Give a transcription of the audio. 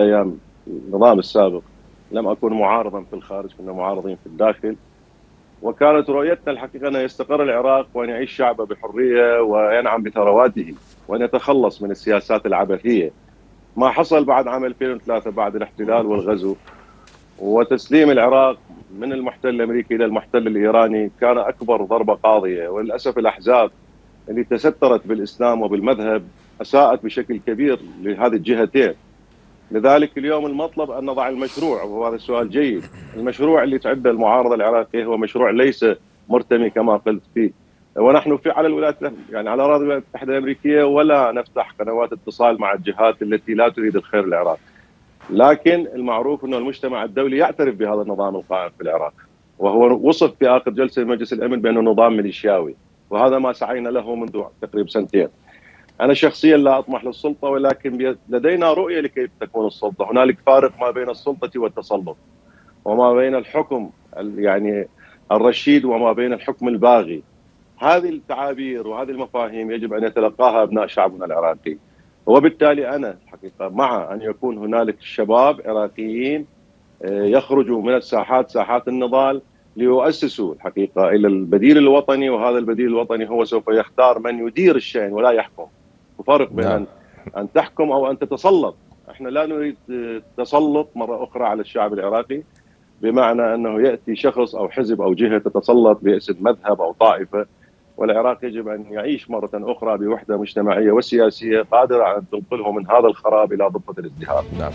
أيام النظام السابق لم أكن معارضا في الخارج كنا معارضين في الداخل. وكانت رؤيتنا الحقيقة ان يستقر العراق وأن يعيش شعبه بحرية وينعم بثرواته وأن يتخلص من السياسات العبثية. ما حصل بعد عام 2003 بعد الاحتلال والغزو وتسليم العراق من المحتل الأمريكي إلى المحتل الإيراني كان أكبر ضربة قاضية. وللأسف الأحزاب اللي تسترت بالإسلام وبالمذهب أساءت بشكل كبير لهذه الجهتين. لذلك اليوم المطلب أن نضع المشروع وهذا السؤال جيد. المشروع اللي تعده المعارضة العراقية هو مشروع ليس مرتمي كما قلت فيه. ونحن في على الولايات يعني على أراضي الولايات المتحده الأمريكية ولا نفتح قنوات اتصال مع الجهات التي لا تريد الخير للعراق. لكن المعروف انه المجتمع الدولي يعترف بهذا النظام القائم في العراق. وهو وصف في آخر جلسة مجلس الأمن بأنه نظام ميليشياوي. وهذا ما سعينا له منذ تقريبا سنتين. أنا شخصيا لا أطمح للسلطة ولكن لدينا رؤية لكيف تكون السلطة، هنالك فارق ما بين السلطة والتسلط وما بين الحكم يعني الرشيد وما بين الحكم الباغي. هذه التعابير وهذه المفاهيم يجب أن يتلقاها أبناء شعبنا العراقي. وبالتالي أنا الحقيقة مع أن يكون هنالك شباب عراقيين آه، يخرجوا من الساحات ساحات النضال ليؤسسوا الحقيقة إلى البديل الوطني وهذا البديل الوطني هو سوف يختار من يدير الشأن ولا يحكم. وفرق بين نعم. ان تحكم أو أن تتسلط إحنا لا نريد تسلط مرة أخرى على الشعب العراقي بمعنى أنه يأتي شخص أو حزب أو جهة تتسلط باسم مذهب أو طائفة والعراق يجب أن يعيش مرة أخرى بوحدة مجتمعية وسياسية قادرة على ان تنقله من هذا الخراب إلى ضفه الازدهار. نعم.